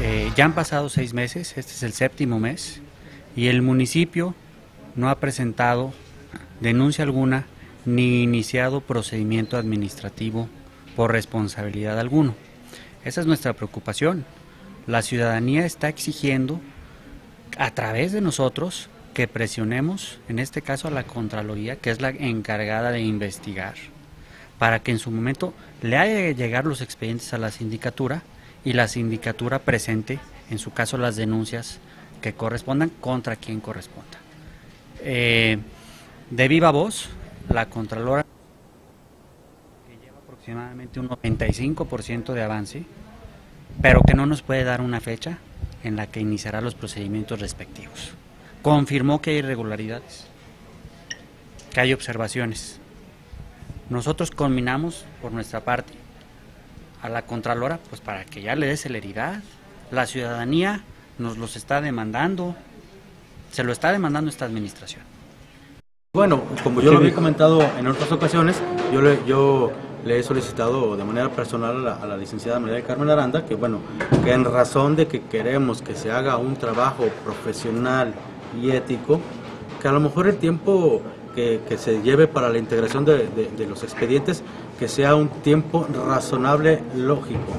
Eh, ya han pasado seis meses, este es el séptimo mes, y el municipio no ha presentado denuncia alguna ni iniciado procedimiento administrativo por responsabilidad alguno. Esa es nuestra preocupación. La ciudadanía está exigiendo a través de nosotros que presionemos, en este caso a la Contraloría, que es la encargada de investigar, para que en su momento le haya de llegar los expedientes a la sindicatura y la sindicatura presente, en su caso, las denuncias que correspondan contra quien corresponda. Eh, de viva voz, la Contralora que lleva aproximadamente un 95% de avance, pero que no nos puede dar una fecha en la que iniciará los procedimientos respectivos. Confirmó que hay irregularidades, que hay observaciones. Nosotros combinamos por nuestra parte a la Contralora pues para que ya le dé celeridad. La ciudadanía nos los está demandando, se lo está demandando esta administración. Bueno, como yo lo había comentado en otras ocasiones, yo le, yo le he solicitado de manera personal a la, licenciada María Carmen Aranda que, bueno, que en razón de que queremos que se haga un trabajo profesional y ético, que a lo mejor el tiempo que, se lleve para la integración de, los expedientes, que sea un tiempo razonable, lógico,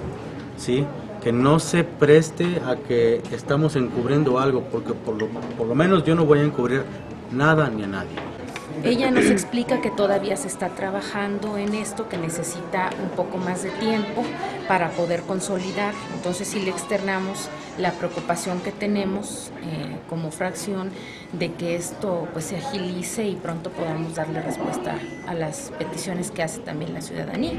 ¿sí? que no se preste a que estamos encubriendo algo, porque por lo, por lo menos yo no voy a encubrir nada ni a nadie. Ella nos explica que todavía se está trabajando en esto, que necesita un poco más de tiempo para poder consolidar. Entonces sí le externamos la preocupación que tenemos eh, como fracción de que esto pues se agilice y pronto podamos darle respuesta a las peticiones que hace también la ciudadanía.